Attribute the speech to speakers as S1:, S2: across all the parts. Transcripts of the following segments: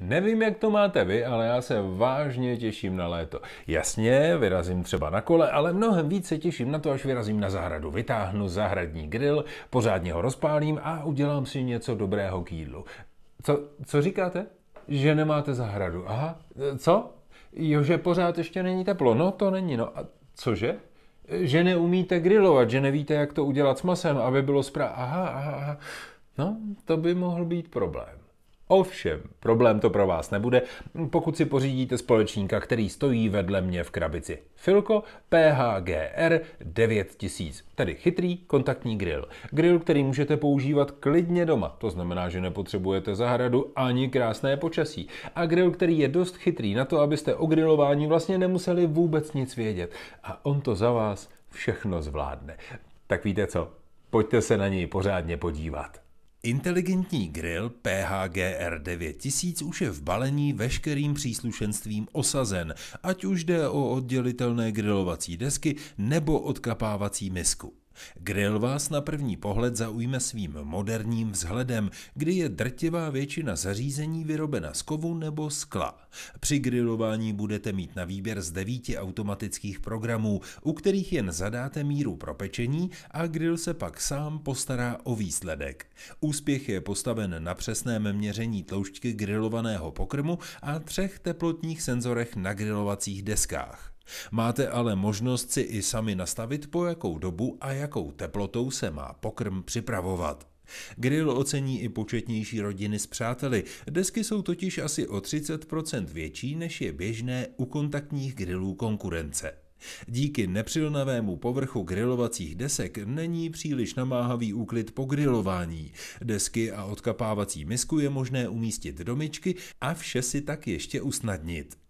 S1: Nevím, jak to máte vy, ale já se vážně těším na léto. Jasně, vyrazím třeba na kole, ale mnohem víc se těším na to, až vyrazím na zahradu. Vytáhnu zahradní grill, pořádně ho rozpálím a udělám si něco dobrého k jídlu. Co, co říkáte? Že nemáte zahradu. Aha, co? Jo, že pořád ještě není teplo. No, to není. No a cože? Že neumíte grilovat, že nevíte, jak to udělat s masem, aby bylo správně. Aha, aha, aha. No, to by mohl být problém. Ovšem, problém to pro vás nebude, pokud si pořídíte společníka, který stojí vedle mě v krabici. Filco PHGR 9000, tedy chytrý kontaktní grill. Grill, který můžete používat klidně doma, to znamená, že nepotřebujete zahradu ani krásné počasí. A grill, který je dost chytrý na to, abyste o grilování vlastně nemuseli vůbec nic vědět. A on to za vás všechno zvládne. Tak víte co? Pojďte se na něj pořádně podívat. Inteligentní grill PHGR 9000 už je v balení veškerým příslušenstvím osazen, ať už jde o oddělitelné grilovací desky nebo odkapávací misku. Grill vás na první pohled zaujme svým moderním vzhledem, kdy je drtivá většina zařízení vyrobena z kovu nebo skla. Při grilování budete mít na výběr z devíti automatických programů, u kterých jen zadáte míru propečení a grill se pak sám postará o výsledek. Úspěch je postaven na přesném měření tloušťky grilovaného pokrmu a třech teplotních senzorech na grilovacích deskách. Máte ale možnost si i sami nastavit, po jakou dobu a jakou teplotou se má pokrm připravovat. Grill ocení i početnější rodiny s přáteli. Desky jsou totiž asi o 30% větší, než je běžné u kontaktních grillů konkurence. Díky nepřilnavému povrchu grilovacích desek není příliš namáhavý úklid po grilování. Desky a odkapávací misku je možné umístit do myčky a vše si tak ještě usnadnit.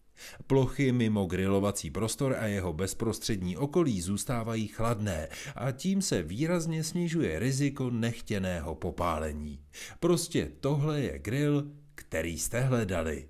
S1: Plochy mimo grilovací prostor a jeho bezprostřední okolí zůstávají chladné a tím se výrazně snižuje riziko nechtěného popálení. Prostě tohle je grill, který jste hledali.